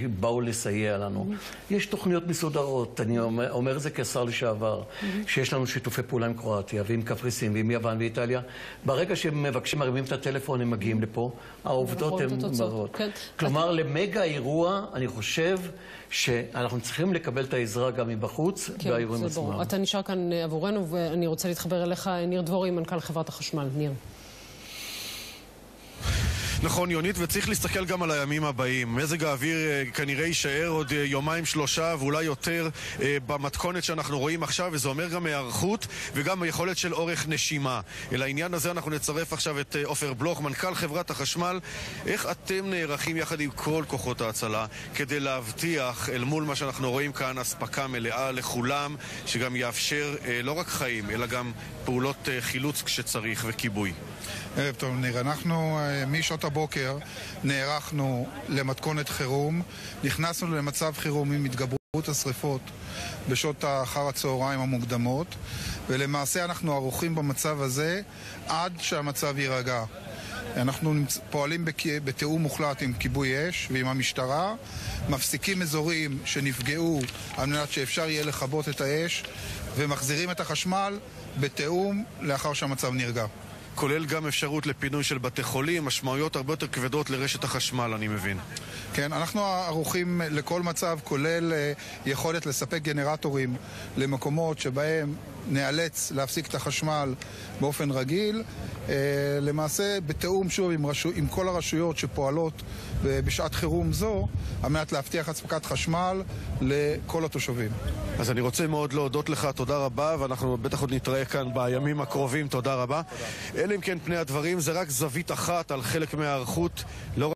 שבאו לסייע לנו. יש תוכניות מסודרות, אני אומר, אומר את זה כשר לשעבר, שיש לנו שיתופי פעולה עם קרואטיה ועם קפריסין ועם יוון ואיטליה. ברגע שהם מבקשים, מרימים את הטלפון, הם מגיעים לפה, העובדות רואים הן מראות. כן. כלומר, למגה אירוע, אני חושב שאנחנו צריכים לקבל את העזרה גם מבחוץ, באירועים כן, ברור. עצמם. אתה נשאר כאן אה, עבורנו, ואני רוצה להתחבר אליך, ניר דבורי, מנכ"ל חברת החשמל. ניר. נכון, יונית, וצריך להסתכל גם על הימים הבאים. מזג האוויר אה, כנראה יישאר עוד אה, יומיים שלושה ואולי יותר אה, במתכונת שאנחנו רואים עכשיו, וזה אומר גם היערכות וגם היכולת של אורך נשימה. אל העניין הזה אנחנו נצרף עכשיו את עופר בלוך, מנכ"ל חברת החשמל. איך אתם נערכים יחד עם כל כוחות ההצלה כדי להבטיח אל מול מה שאנחנו רואים כאן אספקה מלאה לכולם, שגם יאפשר לא רק חיים, אלא גם פעולות חילוץ כשצריך וכיבוי? ערב טוב, ניר. אנחנו משעות הבוקר נערכנו למתכונת חירום. נכנסנו למצב חירום עם התגברות השרפות בשעות אחר הצהריים המוקדמות, ולמעשה אנחנו ערוכים במצב הזה עד שהמצב יירגע. אנחנו. פועלים. בתיאום מוחלט עם כיבוי אש ועם המשטרה, מפסיקים אזורים שנפגעו על מנת שאפשר יהיה לכבות את האש, ומחזירים את החשמל בתיאום לאחר שהמצב נרגע. כולל גם אפשרות לפינוי של בתי חולים, משמעויות הרבה יותר כבדות לרשת החשמל, אני מבין. כן, אנחנו ערוכים לכל מצב, כולל אה, יכולת לספק גנרטורים למקומות שבהם נאלץ להפסיק את החשמל באופן רגיל. אה, למעשה, בתיאום שוב עם, רשו, עם כל הרשויות שפועלות ב- בשעת חירום זו, על מנת להבטיח אספקת חשמל לכל התושבים. אז אני רוצה מאוד להודות לך, תודה רבה, ואנחנו בטח עוד נתראה כאן בימים הקרובים, תודה רבה. אלה אם כן פני הדברים, זה רק זווית אחת על חלק מההיערכות, לא